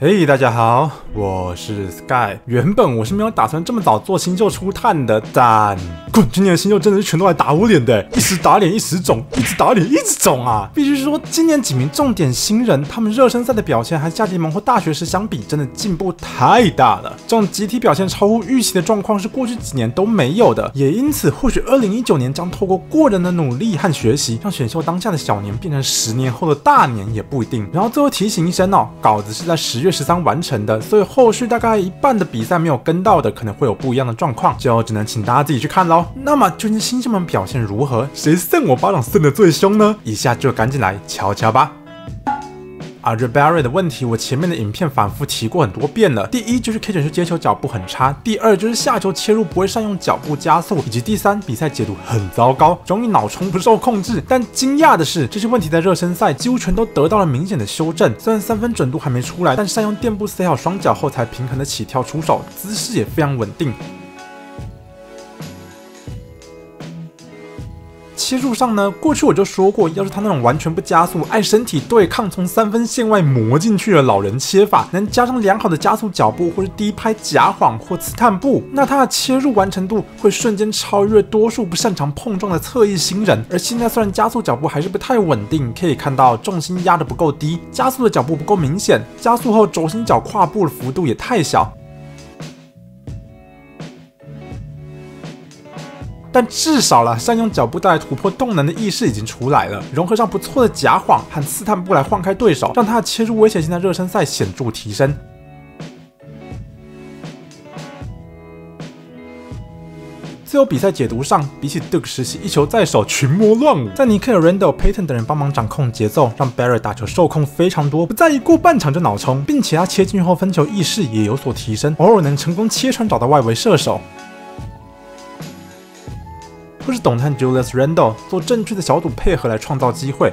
嘿，大家好，我是 Sky。原本我是没有打算这么早做新秀出探的，但滚，今年的新秀真的是全都来打我脸的，一时打脸一时肿，一直打脸一直肿啊！必须说，今年几名重点新人，他们热身赛的表现和夏季盟或大学时相比，真的进步太大了。这种集体表现超乎预期的状况是过去几年都没有的，也因此，或许2019年将透过过人的努力和学习，让选秀当下的小年变成十年后的大年也不一定。然后最后提醒一声哦，稿子是在十月。月十三完成的，所以后续大概一半的比赛没有跟到的，可能会有不一样的状况，就只能请大家自己去看喽。那么究竟新星们表现如何？谁胜我巴掌扇的最凶呢？以下就赶紧来瞧瞧吧。啊，Rebary 的问题，我前面的影片反复提过很多遍了。第一就是 K 选秀接球脚步很差，第二就是下球切入不会善用脚步加速，以及第三比赛解读很糟糕，容易脑冲不受控制。但惊讶的是，这些问题在热身赛几乎全都得到了明显的修正。虽然三分准度还没出来，但善用垫步塞好双脚后才平衡的起跳出手，姿势也非常稳定。切入上呢，过去我就说过，要是他那种完全不加速、爱身体对抗、从三分线外磨进去的老人切法，能加上良好的加速脚步或是低拍假晃或刺探步，那他的切入完成度会瞬间超越多数不擅长碰撞的侧翼新人。而现在虽然加速脚步还是不太稳定，可以看到重心压得不够低，加速的脚步不够明显，加速后轴心脚跨步的幅度也太小。但至少了，善用脚步带来突破动能的意识已经出来了，融合上不错的假晃和刺探步来晃开对手，让他的切入危险性在热身赛显著提升。最后比赛解读上，比起 Duke 时期一球在手群魔乱舞，在尼克、Randall、Payton 等人帮忙掌控节奏，让 Barry 打球受控非常多，不在意过半场就脑冲，并且他切进去后分球意识也有所提升，偶尔能成功切穿找到外围射手。不是懂探 Julius Randle 做正确的小组配合来创造机会。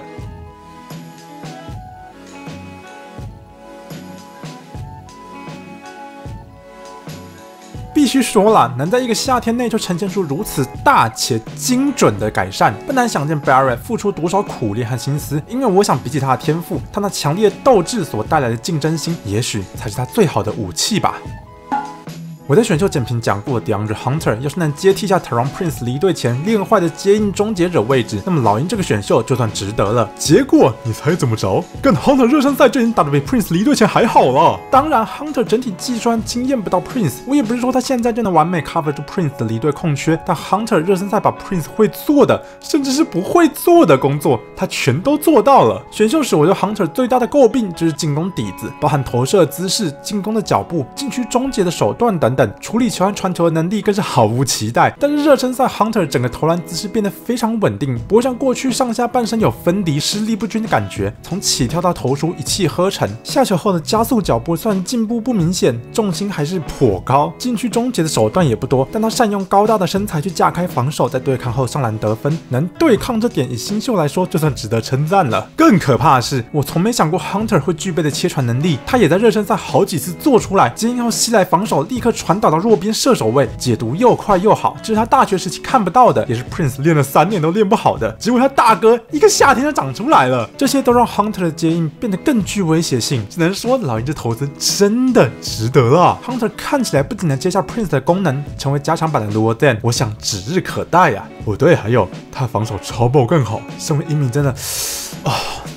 必须说了，能在一个夏天内就呈现出如此大且精准的改善，不难想见 Barrett 付出多少苦力和心思。因为我想，比起他的天赋，他那强烈的斗志所带来的竞争心，也许才是他最好的武器吧。我在选秀简评讲过，DeAndre Hunter 要是能接替下 Teron Prince 离队前练坏的接应终结者位置，那么老鹰这个选秀就算值得了。结果你猜怎么着？跟 Hunter 热身赛就已经打得比 Prince 离队前还好了。当然，Hunter 整体计算经验不到 Prince，我也不是说他现在就能完美 cover 住 Prince 的离队空缺，但 Hunter 热身赛把 Prince 会做的，甚至是不会做的工作，他全都做到了。选秀时我对 Hunter 最大的诟病就是进攻底子，包含投射姿势、进攻的脚步、禁区终结的手段等。等处理球和传球的能力更是毫无期待，但是热身赛 Hunter 整个投篮姿势变得非常稳定，不会像过去上下半身有分离、失力不均的感觉。从起跳到投出一气呵成，下球后的加速脚步虽然进步不明显，重心还是颇高，禁区终结的手段也不多，但他善用高大的身材去架开防守，在对抗后上篮得分，能对抗这点以新秀来说就算值得称赞了。更可怕的是，我从没想过 Hunter 会具备的切传能力，他也在热身赛好几次做出来，接应后袭来防守，立刻。传传导到弱边射手位，解读又快又好，这是他大学时期看不到的，也是 Prince 练了三年都练不好的。结果他大哥一个夏天就长出来了，这些都让 Hunter 的接应变得更具威胁性。只能说老鹰这投资真的值得了。Hunter 看起来不仅能接下 Prince 的功能，成为加强版的 l u a Dan，我想指日可待呀。不对，还有他防守超爆更好，身为一名真的啊，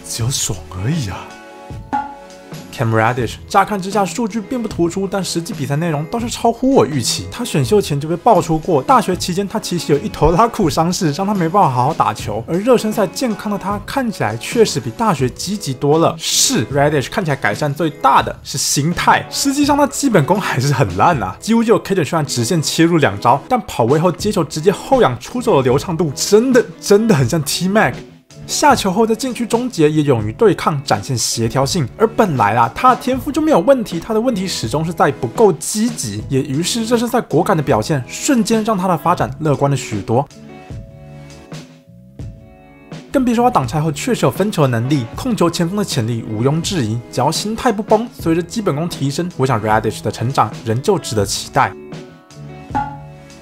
只有爽而已啊。Cam Radish，乍看之下数据并不突出，但实际比赛内容倒是超乎我预期。他选秀前就被爆出过，大学期间他其实有一头拉苦伤势，让他没办法好好打球。而热身赛健康的他，看起来确实比大学积极多了。是 Radish 看起来改善最大的是心态，实际上他基本功还是很烂啊，几乎就有 K 点虽然直线切入两招，但跑位后接球直接后仰出手的流畅度，真的真的很像 T Mac。下球后在禁区终结也勇于对抗，展现协调性。而本来啊，他的天赋就没有问题，他的问题始终是在不够积极。也于是这是在果敢的表现，瞬间让他的发展乐观了许多。更别说他挡拆后确实有分球的能力，控球前锋的潜力毋庸置疑。只要心态不崩，随着基本功提升，我想 Radish 的成长仍旧值得期待。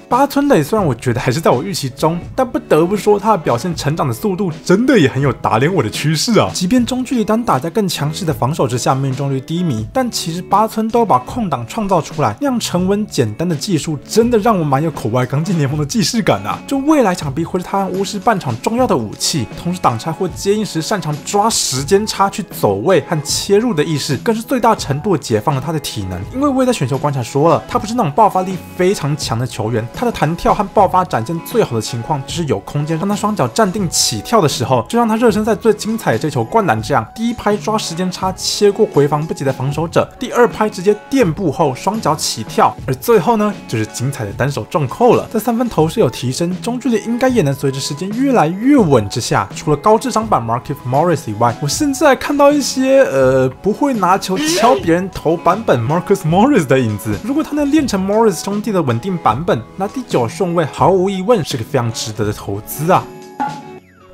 八村垒虽然我觉得还是在我预期中，但不得不说他的表现成长的速度真的也很有打脸我的趋势啊！即便中距离单打在更强势的防守之下命中率低迷，但其实八村都要把空档创造出来，那样沉稳简单的技术真的让我蛮有口外刚进联盟的既视感啊！就未来想必会是他和巫师半场重要的武器，同时挡拆或接应时擅长抓时间差去走位和切入的意识，更是最大程度解放了他的体能。因为我也在选秀观察说了，他不是那种爆发力非常强的球员，他的弹跳和爆发展现最好的情况就是有空间让他双脚站定起跳的时候，就让他热身赛最精彩的这球灌篮这样，第一拍抓时间差切过回防不及的防守者，第二拍直接垫步后双脚起跳，而最后呢就是精彩的单手重扣了。在三分投射有提升，中距离应该也能随着时间越来越稳之下，除了高智商版 Markif Morris 以外，我甚至还看到一些呃不会拿球敲别人头版本 Marcus Morris 的影子。如果他能练成 Morris 兄弟的稳定版本，那第九顺位毫无疑问是个非常值得的投资啊！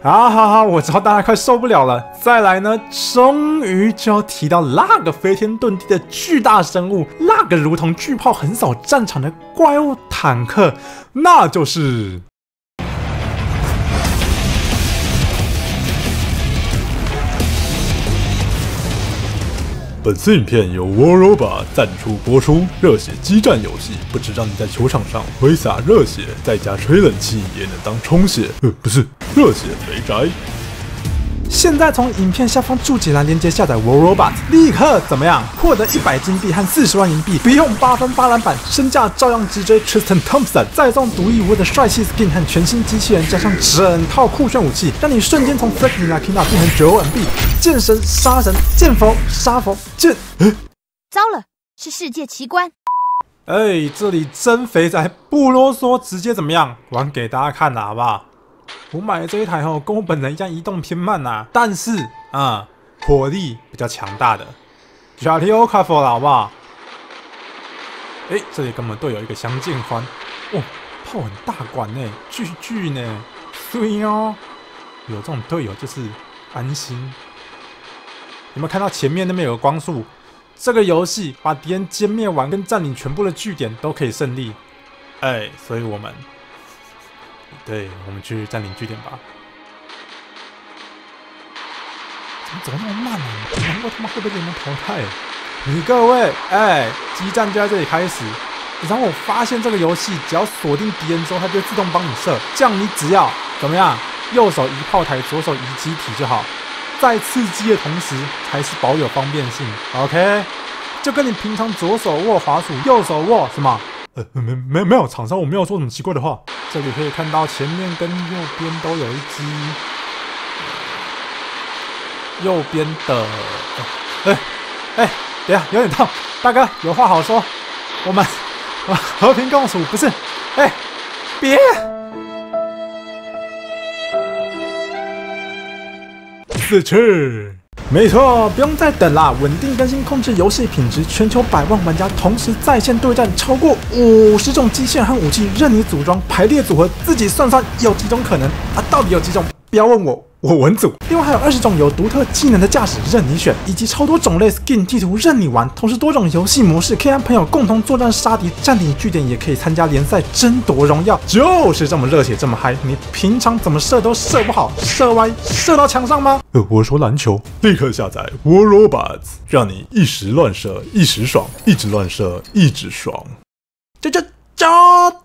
好好好，我知道大家快受不了了。再来呢，终于就要提到那个飞天遁地的巨大生物，那个如同巨炮横扫战场的怪物坦克，那就是。本次影片由 Warroba 赞助播出，热血激战游戏不止让你在球场上挥洒热血，在家吹冷气也能当充血，呃，不是热血肥宅。现在从影片下方注解栏连接下载 War Robot，立刻怎么样？获得一百金币和四十万银币，不用八分八篮板，身价照样直追 Tristan Thompson，再送独一无二的帅气 skin 和全新机器人，加上整套酷炫武器，让你瞬间从 f l e x i n g Lakina 变成 Joe MB，剑神杀神，剑佛杀佛，剑……糟了，是世界奇观。哎，这里真肥仔，不啰嗦，直接怎么样？玩给大家看了，好不好？我买的这一台哦，跟我本人一样移动偏慢呐，但是啊，火力比较强大的，小提欧卡佛了，好不好？哎，这里跟我们队友一个相见欢，哦，炮很大管呢，巨巨呢，对哦，有这种队友就是安心。有没有看到前面那边有个光束？这个游戏把敌人歼灭完跟占领全部的据点都可以胜利，哎，所以我们。对，我们去占领据点吧。怎么走那么慢呢？难怪他妈会被联盟淘汰。你各位，哎，激战就在这里开始。然后我发现这个游戏只要锁定敌人之后，它就自动帮你射。这样你只要怎么样，右手移炮台，左手移机体就好。在刺激的同时，还是保有方便性。OK，就跟你平常左手握滑鼠，右手握什么？呃，没没没有，厂商我没有说什么奇怪的话。这里可以看到前面跟右边都有一只，右边的，哎哎，等下有点痛，大哥有话好说，我们啊和平共处不是？哎，别，死去。没错，不用再等啦！稳定更新，控制游戏品质，全球百万玩家同时在线对战，超过五十种机械和武器任你组装排列组合，自己算算有几种可能啊？到底有几种？不要问我。我文组，另外还有二十种有独特技能的驾驶任你选，以及超多种类 skin 地图任你玩，同时多种游戏模式可以和朋友共同作战杀敌，占领据点也可以参加联赛争夺荣耀，就是这么热血这么嗨！你平常怎么射都射不好，射歪射到墙上吗？呃，我说篮球，立刻下载 War Robots，让你一时乱射一时爽，一直乱射一直爽。这这这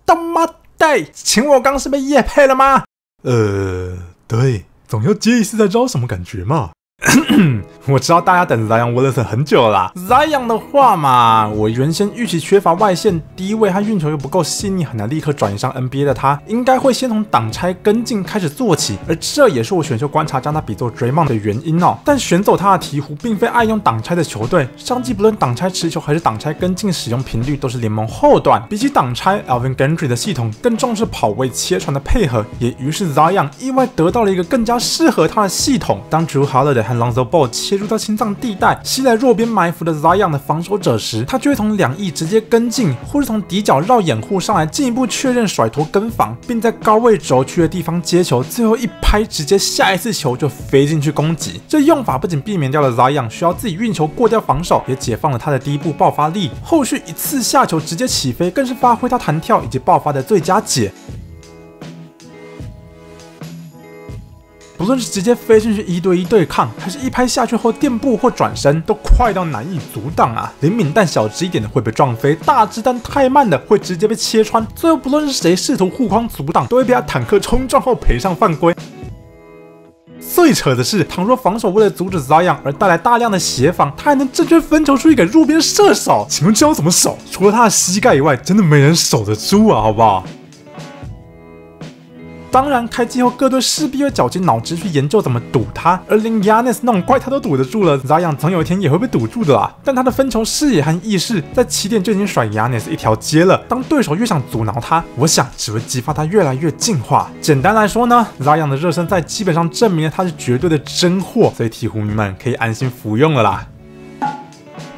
他妈的，请我刚是被夜配了吗？呃，对。总要接一次才知道什么感觉嘛。我知道大家等 Zion Wilson 很久了啦。Zion 的话嘛，我原先预期缺乏外线低位和运球又不够细腻，很难立刻转移上 NBA 的他，应该会先从挡拆跟进开始做起，而这也是我选秀观察将他比作 Draymond 的原因哦。但选走他的鹈鹕并非爱用挡拆的球队，上季不论挡拆持球还是挡拆跟进使用频率都是联盟后段。比起挡拆，Alvin Gentry 的系统更重视跑位切传的配合，也于是 Zion 意外得到了一个更加适合他的系统。当 Drew Holiday 和 Lonzo Ball 切入到心脏地带，吸来弱边埋伏的 Zion 的防守者时，他就会从两翼直接跟进，或是从底角绕掩护上来，进一步确认甩脱跟防，并在高位轴区的地方接球，最后一拍直接下一次球就飞进去攻击。这用法不仅避免掉了 Zion 需要自己运球过掉防守，也解放了他的第一步爆发力。后续一次下球直接起飞，更是发挥他弹跳以及爆发的最佳解。不论是直接飞进去一对一对抗，还是一拍下去后垫步或转身，都快到难以阻挡啊！灵敏但小只一点的会被撞飞，大只但太慢的会直接被切穿。最后不论是谁试图护框阻挡，都会被他坦克冲撞后赔上犯规。最扯的是，倘若防守为了阻止 Zion 而带来大量的协防，他还能正确分球出去给入边射手。请问这要怎么守？除了他的膝盖以外，真的没人守得住啊，好不好？当然，开机后各队势必会绞尽脑汁去研究怎么堵他，而连 Yanis 那种怪他都堵得住了，Zion 总有一天也会被堵住的啦。但他的分球视野和意识在起点就已经甩 Yanis 一条街了。当对手越想阻挠他，我想只会激发他越来越进化。简单来说呢，Zion 的热身赛基本上证明了他是绝对的真货，所以鹈鹕迷们可以安心服用了啦。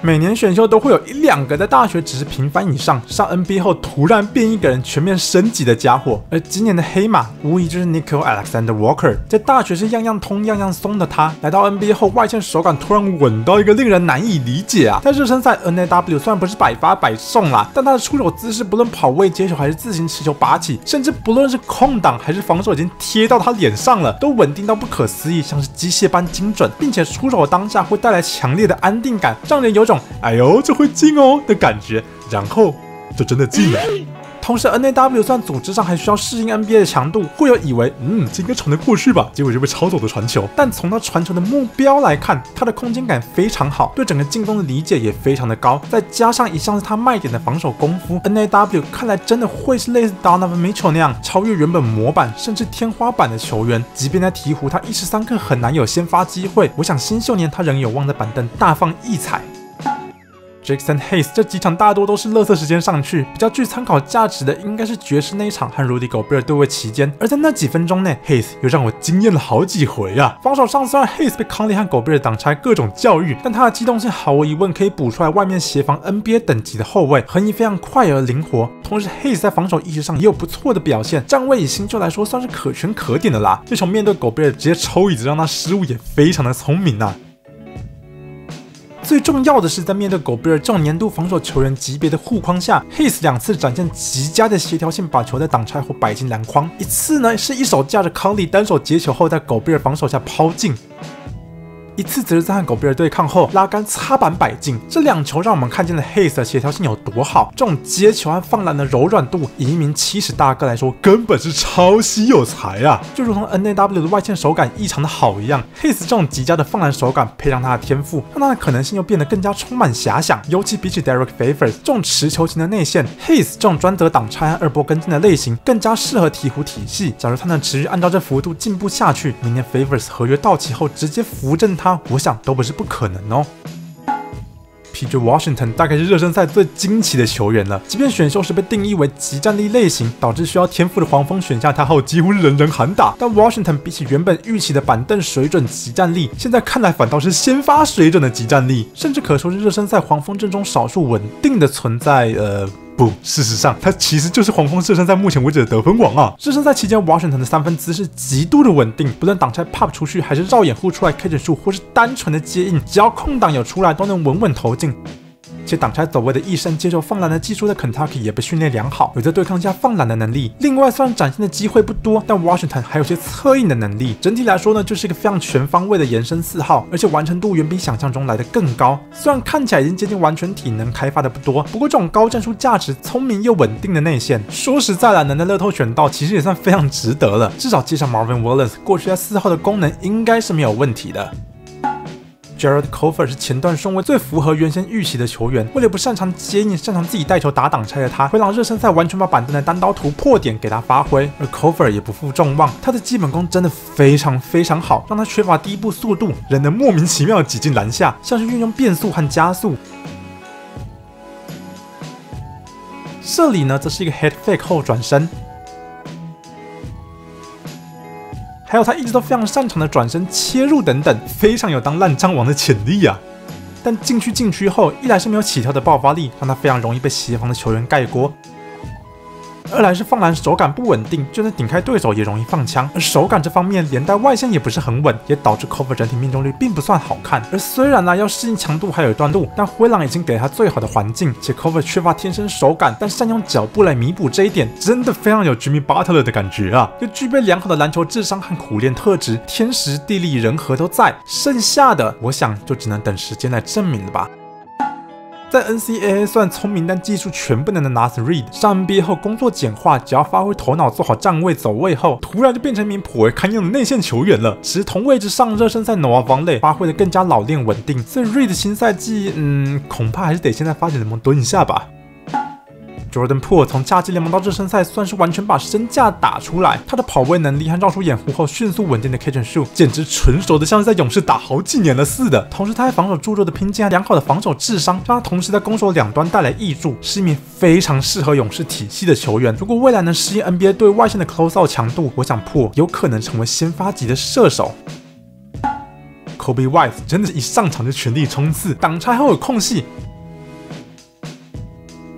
每年选秀都会有一两个在大学只是平凡以上，上 NBA 后突然变一个人，全面升级的家伙。而今年的黑马无疑就是 Nickel Alexander Walker。在大学是样样通样样松的他，来到 NBA 后外线手感突然稳到一个令人难以理解啊！在热身赛 NAW 虽然不是百发百中啦，但他的出手姿势不论跑位接球还是自行持球拔起，甚至不论是空档还是防守已经贴到他脸上了，都稳定到不可思议，像是机械般精准，并且出手当下会带来强烈的安定感，让人有种。哎呦，这会进哦的感觉，然后就真的进了。同时，NAW 算组织上还需要适应 NBA 的强度，会有以为嗯这应该传得过去吧，结果就被抄走的传球。但从他传球的目标来看，他的空间感非常好，对整个进攻的理解也非常的高，再加上一向是他卖点的防守功夫，NAW 看来真的会是类似 Donovan Mitchell 那样超越原本模板甚至天花板的球员。即便在鹈鹕，他一时三刻很难有先发机会，我想新秀年他仍有望在板凳大放异彩。Jackson Hayes 这几场大多都是乐色时间上去，比较具参考价值的应该是爵士那一场和 Rudy Gobert 对位期间，而在那几分钟内，Hayes 又让我惊艳了好几回啊！防守上虽然 Hayes 被康利和 Gobert 挡拆各种教育，但他的机动性毫无疑问可以补出来外面协防 NBA 等级的后卫，横移非常快而灵活。同时，Hayes 在防守意识上也有不错的表现，站位以新秀来说算是可圈可点的啦。这球面对 Gobert 直接抽椅子让他失误也非常的聪明啊！最重要的是，在面对狗贝尔这种年度防守球员级别的护框下，Hays 两次展现极佳的协调性，把球在挡拆后摆进篮筐。一次呢，是一手架着康利单手接球后，在狗贝尔防守下抛进。一次则是在和狗贝尔对抗后拉杆擦板摆进，这两球让我们看见了 Hayes 的协调性有多好。这种接球和放篮的柔软度，以一名七十大个来说，根本是超稀有才啊！就如同 NAW 的外线手感异常的好一样，Hayes 这种极佳的放篮手感，配上他的天赋，让他的可能性又变得更加充满遐想。尤其比起 Derek Favors 这种持球型的内线，Hayes 这种专责挡拆和二波跟进的类型，更加适合鹈鹕体系。假如他能持续按照这幅度进步下去，明年 Favors 合约到期后直接扶正。他，我想都不是不可能哦。P.J. Washington 大概是热身赛最惊奇的球员了。即便选秀时被定义为极战力类型，导致需要天赋的黄蜂选下他后，几乎人人喊打。但 Washington 比起原本预期的板凳水准极战力，现在看来反倒是先发水准的极战力，甚至可说是热身赛黄蜂阵中少数稳定的存在。呃。不，事实上，他其实就是黄蜂射身在目前为止的得分王啊！射身赛期间华盛顿的三分姿势极度的稳定，不论挡拆 pop 出去，还是绕掩护出来 catch 数，或是单纯的接应，只要空档有出来，都能稳稳投进。且挡拆走位的翼身接受放篮的技术，的 Kentucky 也被训练良好，有在对抗下放篮的能力。另外，虽然展现的机会不多，但 Washington 还有些策应的能力。整体来说呢，就是一个非常全方位的延伸四号，而且完成度远比想象中来的更高。虽然看起来已经接近完全体能，开发的不多，不过这种高战术价值、聪明又稳定的内线，说实在了，能在乐透选到，其实也算非常值得了。至少接上 Marvin Wallace 过去在四号的功能，应该是没有问题的。Jared Cofer 是前段顺位最符合原先预期的球员。为了不擅长接应、擅长自己带球打挡拆的他，会让热身赛完全把板凳的单刀突破点给他发挥。而 Cofer 也不负众望，他的基本功真的非常非常好，让他缺乏第一步速度，仍能莫名其妙挤进篮下，像是运用变速和加速。这里呢，则是一个 head fake 后转身。还有他一直都非常擅长的转身切入等等，非常有当烂仗王的潜力啊。但禁区禁区后，一来是没有起跳的爆发力，让他非常容易被协防的球员盖锅。二来是放篮手感不稳定，就算顶开对手也容易放枪。而手感这方面，连带外线也不是很稳，也导致 Cover 整体命中率并不算好看。而虽然呢要适应强度还有一段路，但灰狼已经给了他最好的环境，且 Cover 缺乏天生手感，但善用脚步来弥补这一点，真的非常有 Jimmy Butler 的感觉啊！又具备良好的篮球智商和苦练特质，天时地利人和都在，剩下的我想就只能等时间来证明了吧。在 NCAA 算聪明但技术全不能的 Nas Reed，上 NBA 后工作简化，只要发挥头脑，做好站位走位后，突然就变成一名颇为堪用的内线球员了。其同位置上热身赛 Noah Van l e 发挥的更加老练稳定，所以 Reed 新赛季，嗯，恐怕还是得现在发展联盟蹲一下吧。Jordan Poole 从夏季联盟到热身赛，算是完全把身价打出来。他的跑位能力和绕出掩护后迅速稳定的 catch and shoot，简直纯熟的像是在勇士打好几年了似的。同时，他在防守注入的拼劲和良好的防守智商，让他同时在攻守两端带来益处，是一名非常适合勇士体系的球员。如果未来能适应 NBA 对外线的 close out 强度，我想 Poole 有可能成为先发级的射手。Kobe White 真的是一上场就全力冲刺，挡拆后有空隙，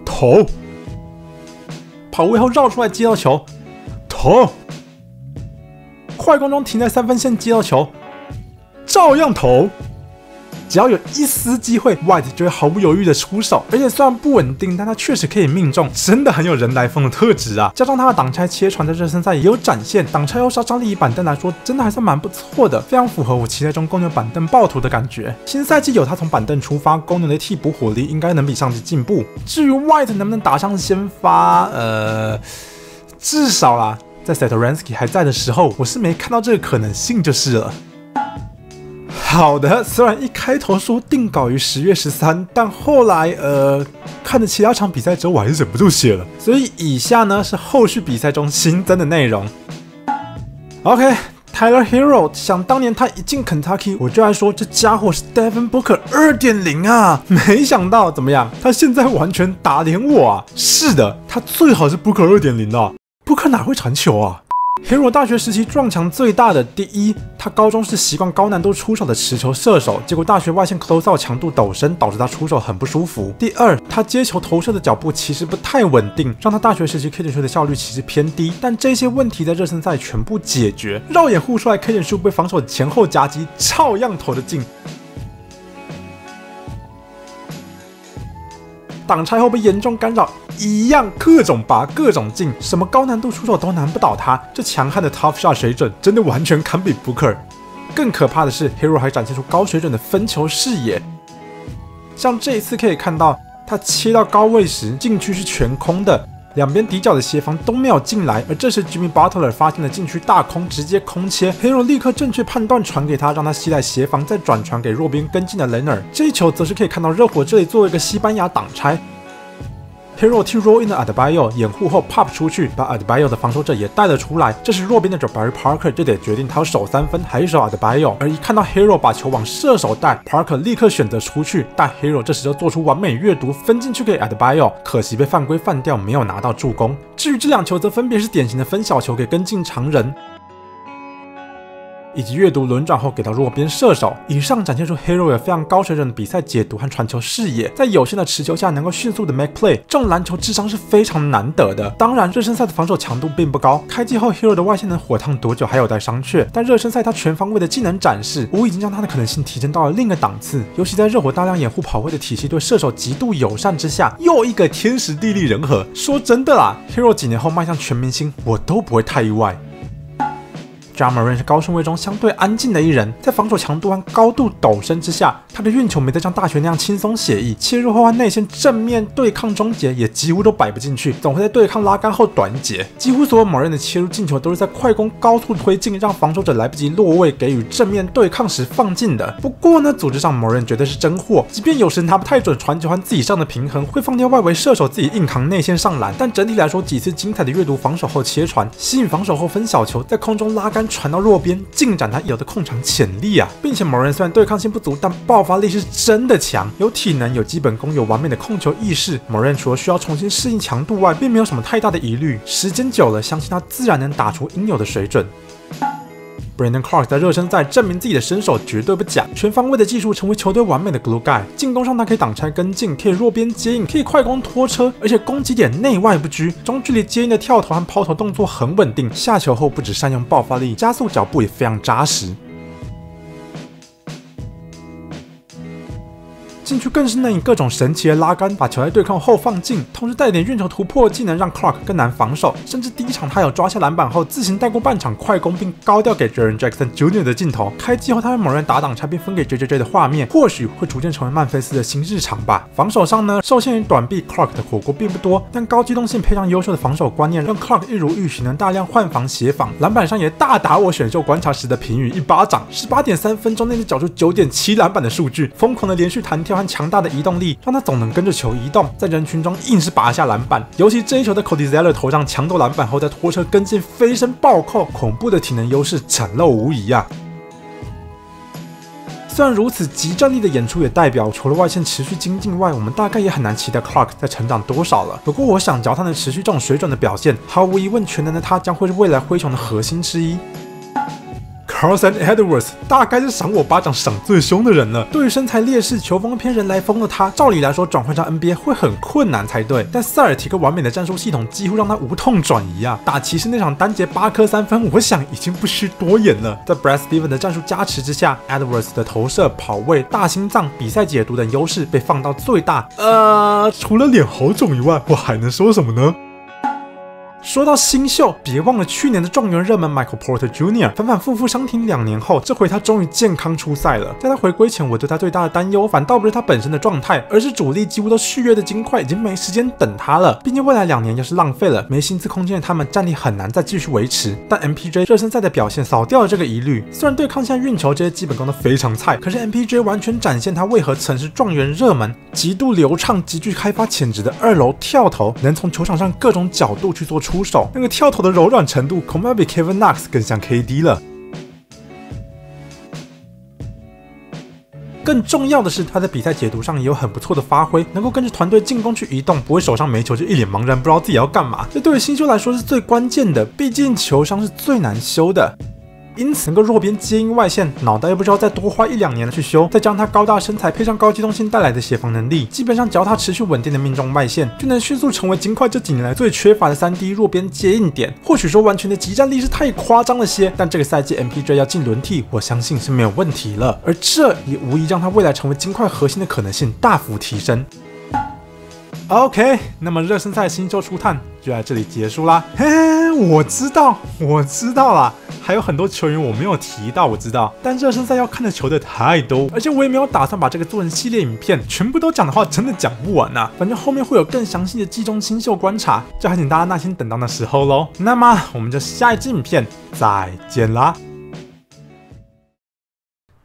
投。跑位后绕出来接到球，投，快攻中停在三分线接到球，照样投。只要有一丝机会，White 就会毫不犹豫的出手。而且虽然不稳定，但他确实可以命中，真的很有人来疯的特质啊！加上他的挡拆切传在热身赛也有展现，挡拆又杀伤力以板凳来说，真的还算蛮不错的，非常符合我期待中公牛板凳暴徒的感觉。新赛季有他从板凳出发，公牛的替补火力应该能比上季进步。至于 White 能不能打上先发，呃，至少啦，在 Satoransky 还在的时候，我是没看到这个可能性就是了。好的，虽然一开头说定稿于十月十三，但后来呃看了其他场比赛之后，我还是忍不住写了。所以以下呢是后续比赛中新增的内容。OK，Tyler Hero，想当年他一进 Kentucky，我就爱说这家伙是 Devin Booker 二点零啊，没想到怎么样，他现在完全打脸我啊！是的，他最好是 Booker 二点零的，Booker 哪会传球啊？Hero 大学时期撞墙最大的，第一，他高中是习惯高难度出手的持球射手，结果大学外线 close out 强度陡升，导致他出手很不舒服。第二，他接球投射的脚步其实不太稳定，让他大学时期 catch 球的效率其实偏低。但这些问题在热身赛全部解决，绕眼护帅 K 点数被防守前后夹击，照样投得进。挡拆后被严重干扰，一样各种拔各种进，什么高难度出手都难不倒他。这强悍的 top shot 水准真的完全堪比 Booker。更可怕的是，Hero 还展现出高水准的分球视野。像这一次可以看到，他切到高位时，禁区是全空的，两边底角的协防都没有进来。而这时 Jimmy Butler 发现了禁区大空，直接空切，Hero 立刻正确判断传给他，让他吸来协防，再转传给弱边跟进的 l e n a r。这一球则是可以看到热火这里作为一个西班牙挡拆。Hero 替 roll in 的 Adbio 掩护后 pop 出去，把 Adbio 的防守者也带了出来。这时弱边的 Jabari Parker 就得决定他要守三分还是守 Adbio。而一看到 Hero 把球往射手带，Parker 立刻选择出去，但 Hero 这时就做出完美阅读，分进去给 Adbio，可惜被犯规犯掉，没有拿到助攻。至于这两球，则分别是典型的分小球给跟进常人。以及阅读轮转后给到弱边射手，以上展现出 Hero 有非常高水准的比赛解读和传球视野，在有限的持球下能够迅速的 make play，这种篮球智商是非常难得的。当然，热身赛的防守强度并不高，开季后 Hero 的外线能火烫多久还有待商榷。但热身赛他全方位的技能展示，无疑已经将他的可能性提升到了另一个档次。尤其在热火大量掩护跑位的体系对射手极度友善之下，又一个天时地利人和。说真的啦，Hero 几年后迈向全明星，我都不会太意外。J a m a r n 是高顺位中相对安静的一人，在防守强度和高度陡升之下，他的运球没再像大学那样轻松写意，切入后和内线正面对抗终结也几乎都摆不进去，总会在对抗拉杆后短截。几乎所有某人的切入进球都是在快攻高速推进，让防守者来不及落位给予正面对抗时放进的。不过呢，组织上某人绝对是真货，即便有时拿不太准传球和自己上的平衡，会放掉外围射手自己硬扛内线上篮，但整体来说几次精彩的阅读防守后切传，吸引防守后分小球，在空中拉杆。传到弱边，进展他有的控场潜力啊，并且某人虽然对抗性不足，但爆发力是真的强，有体能，有基本功，有完美的控球意识。某人除了需要重新适应强度外，并没有什么太大的疑虑。时间久了，相信他自然能打出应有的水准。Brandon Clark 在热身赛证明自己的身手绝对不假，全方位的技术成为球队完美的 glue guy。进攻上他可以挡拆跟进，可以弱边接应，可以快攻拖车，而且攻击点内外不拘，中距离接应的跳投和抛投动作很稳定，下球后不止善用爆发力，加速脚步也非常扎实。禁区更是能以各种神奇的拉杆把球在对抗后放进，同时带点运球突破技能让 Clark 更难防守。甚至第一场他有抓下篮板后自行带过半场快攻并高调给 Jaren Jackson Jr. 的镜头。开机后他被某人打挡拆并分给 JJJ 的画面，或许会逐渐成为曼菲斯的新日常吧。防守上呢，受限于短臂 Clark 的火锅并不多，但高机动性配上优秀的防守观念，让 Clark 一如预期能大量换防协防。篮板上也大打我选秀观察时的评语一巴掌，十八点三分钟内就缴出九点七篮板的数据，疯狂的连续弹跳。和强大的移动力，让他总能跟着球移动，在人群中硬是拔下篮板。尤其这一球的 Cody Zeller 头上抢夺篮板后，再拖车跟进飞身暴扣，恐怖的体能优势展露无遗啊！虽然如此，极战力的演出也代表，除了外线持续精进外，我们大概也很难期待 Clark 在成长多少了。不过，我想，只要他能持续这种水准的表现，毫无疑问，全能的他将会是未来灰熊的核心之一。Carson Edwards 大概是赏我巴掌赏最凶的人了。对于身材劣势、球风偏人来疯的他，照理来说转换上 NBA 会很困难才对。但塞尔提克完美的战术系统几乎让他无痛转移啊！打骑士那场单节八颗三分，我想已经不需多言了。在 Brad Stevens 的战术加持之下，Edwards 的投射、跑位、大心脏、比赛解读等优势被放到最大。呃，除了脸好肿以外，我还能说什么呢？说到新秀，别忘了去年的状元热门 Michael Porter Jr. 反反复复伤停两年后，这回他终于健康出赛了。在他回归前，我对他最大的担忧反倒不是他本身的状态，而是主力几乎都续约的金块已经没时间等他了。毕竟未来两年要是浪费了，没薪资空间的他们战力很难再继续维持。但 MPJ 热身赛的表现扫掉了这个疑虑。虽然对抗下运球这些基本功都非常菜，可是 MPJ 完全展现他为何曾是状元热门、极度流畅、极具开发潜质的二楼跳投，能从球场上各种角度去做出。出手那个跳投的柔软程度，恐怕比 Kevin Knox 更像 KD 了。更重要的是，他在比赛解读上也有很不错的发挥，能够跟着团队进攻去移动，不会手上没球就一脸茫然，不知道自己要干嘛。这对于新秀来说是最关键的，毕竟球商是最难修的。因此，能够弱边接应外线，脑袋又不知道再多花一两年去修，再将他高大身材配上高机动性带来的协防能力，基本上只要他持续稳定的命中外线，就能迅速成为金块这几年来最缺乏的三 D 弱边接应点。或许说完全的极战力是太夸张了些，但这个赛季 MPJ 要进轮替，我相信是没有问题了。而这也无疑让他未来成为金块核心的可能性大幅提升。OK，那么热身赛新秀初探就在这里结束啦。嘿嘿，我知道，我知道啦，还有很多球员我没有提到，我知道。但热身赛要看的球队太多，而且我也没有打算把这个做成系列影片，全部都讲的话真的讲不完呐。反正后面会有更详细的季中新秀观察，就还请大家耐心等到那时候喽。那么我们就下一支影片再见啦。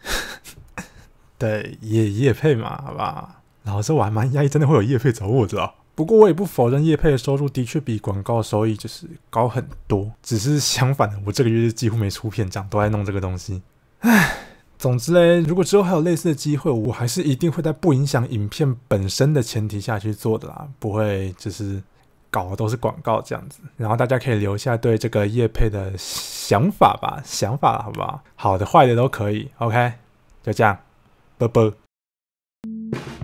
对，叶叶配嘛，好吧。老实我还蛮压抑，真的会有叶配找我，知道？不过我也不否认叶配的收入的确比广告收益就是高很多，只是相反的，我这个月是几乎没出片，这样都在弄这个东西。唉，总之嘞，如果之后还有类似的机会，我还是一定会在不影响影片本身的前提下去做的啦，不会就是搞的都是广告这样子。然后大家可以留下对这个叶配的想法吧，想法好不好？好的、坏的都可以。OK，就这样，啵啵。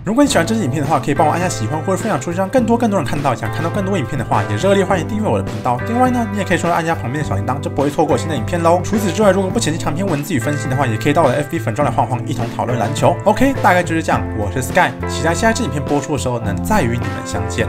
如果你喜欢这支影片的话，可以帮我按下喜欢或者分享出去，让更多更多人看到。想看到更多影片的话，也热烈欢迎订阅我的频道。另外呢，你也可以说按下旁边的小铃铛，就不会错过新的影片喽。除此之外，如果不嫌弃长篇文字与分析的话，也可以到我的 FB 粉专来晃晃，一同讨论篮球。OK，大概就是这样。我是 Sky，期待下一支影片播出的时候能再与你们相见。